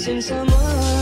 since I'm on